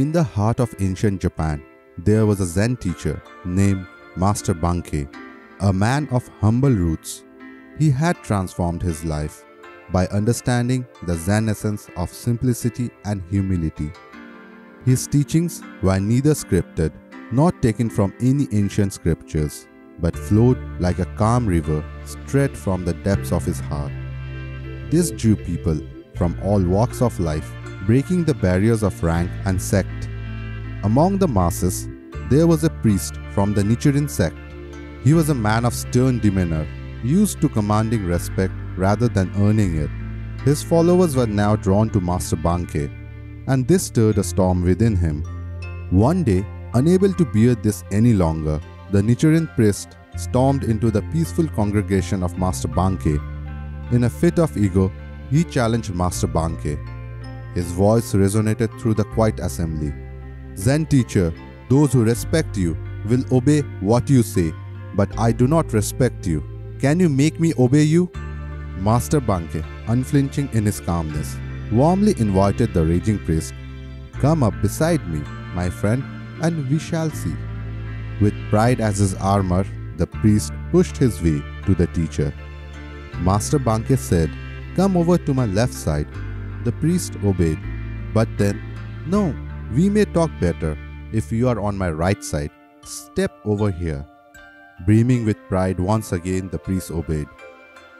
In the heart of ancient Japan, there was a Zen teacher named Master Bankei, a man of humble roots. He had transformed his life by understanding the Zen essence of simplicity and humility. His teachings were neither scripted nor taken from any ancient scriptures, but flowed like a calm river straight from the depths of his heart. This drew people from all walks of life, breaking the barriers of rank and sect. Among the masses, there was a priest from the Nichiren sect. He was a man of stern demeanor, used to commanding respect rather than earning it. His followers were now drawn to Master Bankei, and this stirred a storm within him. One day, unable to bear this any longer, the Nichiren priest stormed into the peaceful congregation of Master Bankei. In a fit of ego, he challenged Master Bankei. His voice resonated through the quiet assembly. Zen teacher, those who respect you will obey what you say, but I do not respect you. Can you make me obey you? Master Bankei, unflinching in his calmness, warmly invited the raging priest. Come up beside me, my friend, and we shall see. With pride as his armor, the priest pushed his way to the teacher. Master Bankei said, Come over to my left side. The priest obeyed. But then, No, we may talk better if you are on my right side. Step over here. Beaming with pride once again, the priest obeyed.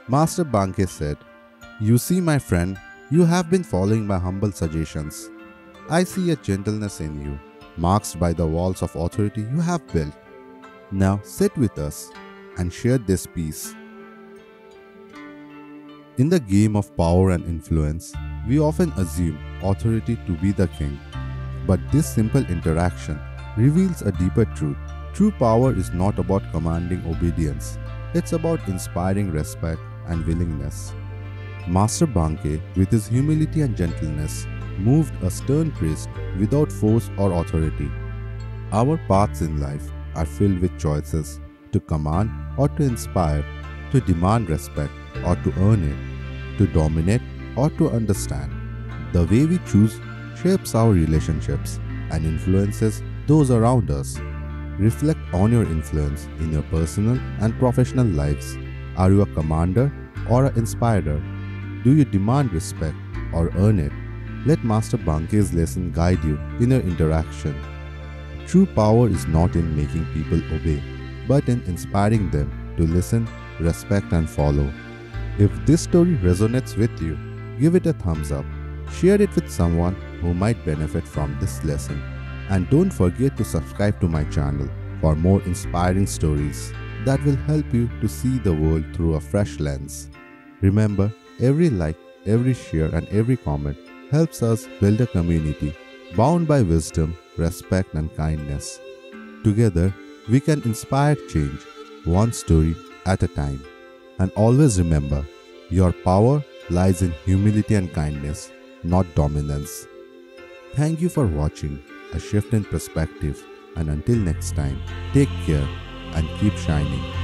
Master Bankei said, You see, my friend, you have been following my humble suggestions. I see a gentleness in you, marked by the walls of authority you have built. Now sit with us and share this peace. In the game of power and influence, we often assume authority to be the king. But this simple interaction reveals a deeper truth. True power is not about commanding obedience, it's about inspiring respect and willingness. Master Bankei, with his humility and gentleness, moved a stern priest without force or authority. Our paths in life are filled with choices to command or to inspire, to demand respect or to earn it, to dominate or to understand. The way we choose shapes our relationships and influences those around us. Reflect on your influence in your personal and professional lives. Are you a commander or an inspirer? Do you demand respect or earn it? Let Master Bankei's lesson guide you in your interaction. True power is not in making people obey, but in inspiring them to listen, respect, and follow. If this story resonates with you, give it a thumbs up. Share it with someone who might benefit from this lesson. And don't forget to subscribe to my channel for more inspiring stories that will help you to see the world through a fresh lens. Remember, every like, every share, and every comment helps us build a community bound by wisdom, respect, and kindness. Together, we can inspire change, one story at a time. And always remember, your power lies in humility and kindness, not dominance. Thank you for watching A Shift in Perspective, and until next time, take care and keep shining.